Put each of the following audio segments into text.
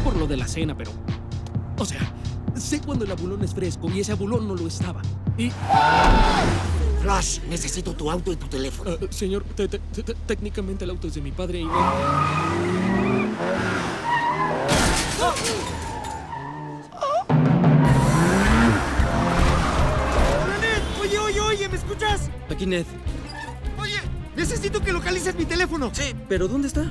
por lo de la cena, pero... O sea, sé cuando el abulón es fresco y ese abulón no lo estaba. Y... Flash, necesito tu auto y tu teléfono. Uh, señor, te, te, te, técnicamente el auto es de mi padre y no... Oye, oye, oye, ¿me escuchas? Aquí, Ned. Oye, necesito que localices mi teléfono. Sí, pero ¿dónde está?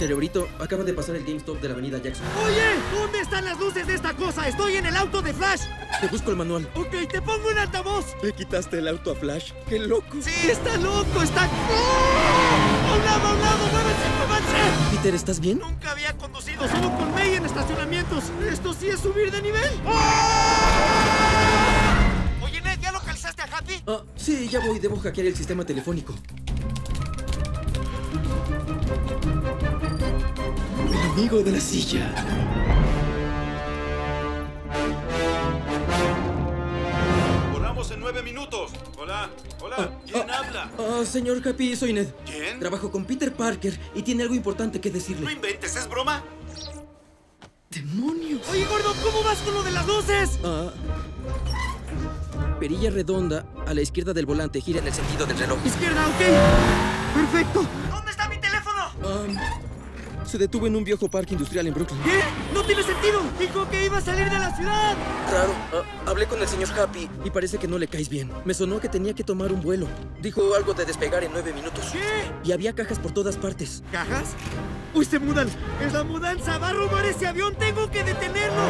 Cerebrito, acaba de pasar el GameStop de la avenida Jackson. Oye, ¿dónde están las luces de esta cosa? Estoy en el auto de Flash. Te busco el manual. Ok, te pongo en altavoz. ¿Le quitaste el auto a Flash? ¡Qué loco! Sí, está loco, está... ¡Oh! ¡A un lado, a un lado! ¡Muévanse, muévanse! Peter, ¿estás bien? Nunca había conducido solo con May en estacionamientos. Esto sí es subir de nivel. Oye, Ned, ¿ya localizaste a Happy? Ah, sí, ya voy. Debo hackear el sistema telefónico. Amigo de la silla. Volamos en nueve minutos. Hola, hola. ¿Quién habla? Ah, señor Happy, soy Ned. ¿Quién? Trabajo con Peter Parker y tiene algo importante que No decirle. inventes, ¿es broma? ¡Demonios! Oye, gordo, ¿cómo vas con lo de las luces? Ah. Perilla redonda a la izquierda del volante gira en el sentido del reloj. Izquierda, ok. Perfecto. ¿Dónde está mi teléfono? Ah, se detuvo en un viejo parque industrial en Brooklyn. ¿Qué? No tiene sentido. Dijo que iba a salir de la ciudad. Raro. Ah, hablé con el señor Happy y parece que no le caes bien. Me sonó que tenía que tomar un vuelo. Dijo algo de despegar en nueve minutos. ¿Qué? Y había cajas por todas partes. ¿Cajas? Uy, se mudan. Es la mudanza. Va a robar ese avión. Tengo que detenerlo.